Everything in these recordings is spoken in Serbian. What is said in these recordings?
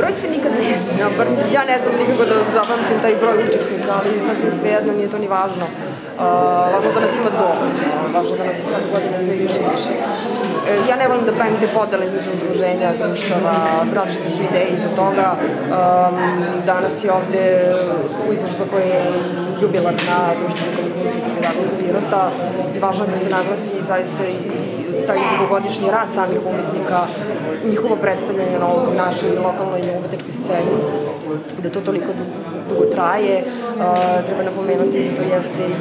broj se nikad ne zna, bar ja ne znam nikako da zapamtim taj broj učesnika, ali sasvim svejedno, nije to ni važno. Uh, važno da nas ima dovoljno, važno da nas je svake godine sve više i više. Uh, ja ne volim da pravim te podele između udruženja, društava, različite su ideje iza toga. Um, danas je ovde u izložba koja je jubilarna društvena komunikativna pedagogija Pirota važno je da se naglasi zaista i taj dugogodišnji rad samih umetnika, njihovo predstavljanje na ovoj našoj lokalnoj umetničkoj sceni, da to toliko dugo traje. Uh, treba napomenuti da to jeste i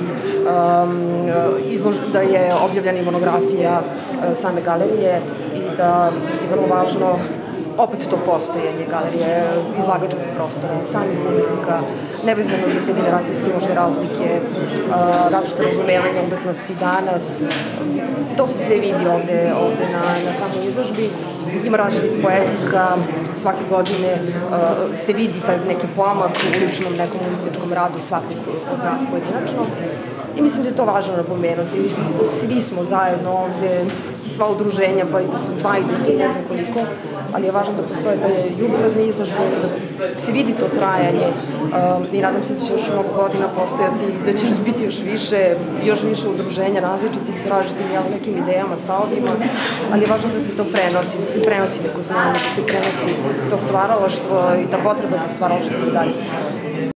um, izlož, da je objavljena i monografija uh, same galerije i da je vrlo važno opet to postojanje galerije, izlagačkog prostora, samih umetnika, nevezano za te generacijske možda razlike, različite razumevanje umetnosti danas. To se sve vidi ovde, ovde na, na samoj izložbi. Ima različitih poetika, svake godine se vidi taj neki pomak u ličnom nekom umetničkom radu svakog od nas pojedinačno. I mislim da je to važno napomenuti. Svi smo zajedno ovde, sva udruženja, pa i da su dva i ne znam koliko, ali je važno da postoje te jubilarne izložbe, da se vidi to trajanje um, i nadam se da će još mnogo godina postojati, da će nas biti još više, još više udruženja različitih sa različitim jel, nekim idejama, stavovima, ali je važno da se to prenosi, da se prenosi neko znanje, da se prenosi to stvaralaštvo i ta potreba za stvaralaštvo i dalje postoje.